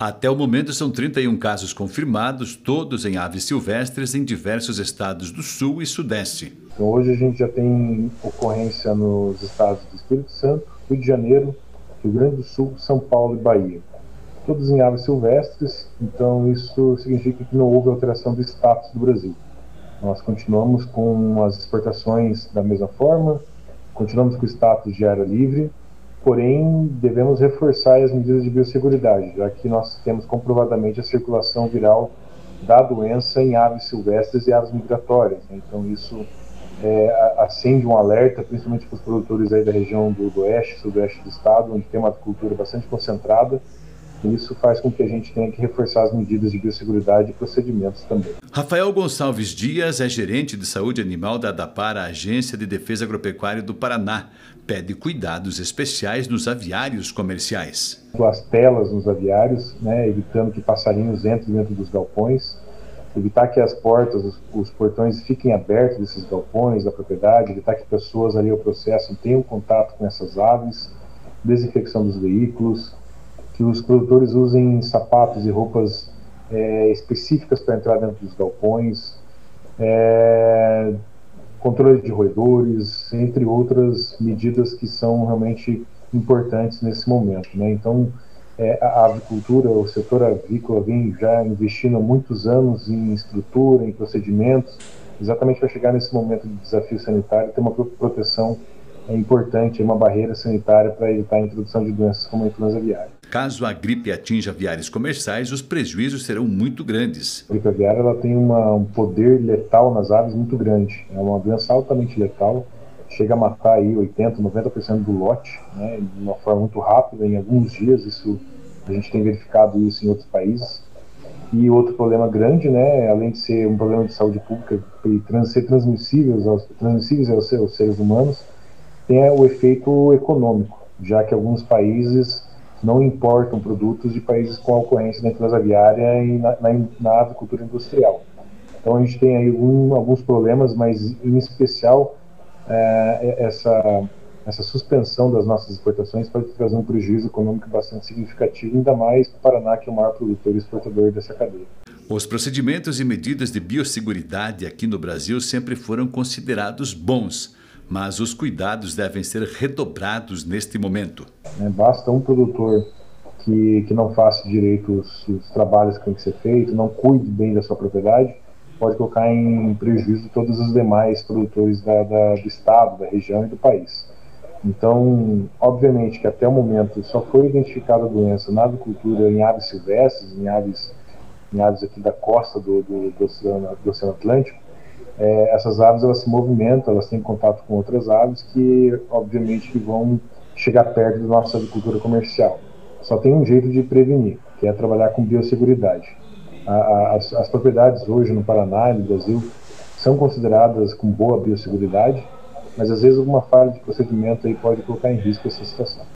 Até o momento, são 31 casos confirmados, todos em aves silvestres em diversos estados do Sul e Sudeste. Então, hoje a gente já tem ocorrência nos estados do Espírito Santo, Rio de Janeiro, Rio Grande do Sul, São Paulo e Bahia. Todos em aves silvestres, então isso significa que não houve alteração do status do Brasil. Nós continuamos com as exportações da mesma forma, continuamos com o status de área livre, porém devemos reforçar as medidas de biosseguridade, já que nós temos comprovadamente a circulação viral da doença em aves silvestres e aves migratórias. Né? Então isso é, acende um alerta, principalmente para os produtores aí da região do, do oeste, sudoeste do estado, onde tem uma cultura bastante concentrada, isso faz com que a gente tenha que reforçar as medidas de biosseguridade e procedimentos também. Rafael Gonçalves Dias é gerente de saúde animal da ADAPAR, a Agência de Defesa Agropecuária do Paraná. Pede cuidados especiais nos aviários comerciais. As telas nos aviários, né, evitando que passarinhos entrem dentro dos galpões, evitar que as portas, os, os, portões fiquem abertos desses galpões da propriedade, evitar que pessoas ali ao processo tenham contato com essas aves, desinfecção dos veículos, que os produtores usem sapatos e roupas é, específicas para entrar dentro dos galpões, é, controle de roedores, entre outras medidas que são realmente importantes nesse momento. Né? Então, é, a avicultura, o setor avícola vem já investindo muitos anos em estrutura, em procedimentos, exatamente para chegar nesse momento de desafio sanitário, ter uma proteção é importante, uma barreira sanitária para evitar a introdução de doenças como a influenza aviária. Caso a gripe atinja aviários comerciais, os prejuízos serão muito grandes. A gripe aviária ela tem uma, um poder letal nas aves muito grande. É uma doença altamente letal, chega a matar aí 80, 90% do lote, né, de uma forma muito rápida, em alguns dias. Isso a gente tem verificado isso em outros países. E outro problema grande, né, além de ser um problema de saúde pública e trans, ser transmissíveis aos, transmissíveis aos, aos seres humanos, tem o efeito econômico, já que alguns países não importam produtos de países com ocorrência da influenza aviária e na, na, na avicultura industrial. Então a gente tem aí algum, alguns problemas, mas em especial é, essa, essa suspensão das nossas exportações pode trazer um prejuízo econômico bastante significativo, ainda mais para o Paraná, que é o maior produtor e exportador dessa cadeia. Os procedimentos e medidas de biosseguridade aqui no Brasil sempre foram considerados bons mas os cuidados devem ser redobrados neste momento. É, basta um produtor que, que não faça direito os, os, trabalhos que tem que ser feito, não cuide bem da sua propriedade, pode colocar em prejuízo todos os demais produtores da, da, do estado, da região e do país. Então, obviamente que até o momento só foi identificada a doença na avicultura em aves silvestres, em aves, em aves aqui da costa do, do, do, oceano, do Oceano Atlântico, é, essas aves elas se movimentam, elas têm contato com outras aves que, obviamente, vão chegar perto da nossa agricultura comercial. Só tem um jeito de prevenir, que é trabalhar com biosseguridade. A, a, as, as propriedades hoje no Paraná e no Brasil são consideradas com boa biosseguridade, mas às vezes alguma falha de procedimento aí pode colocar em risco essa situação.